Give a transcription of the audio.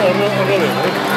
あるあるあるよね。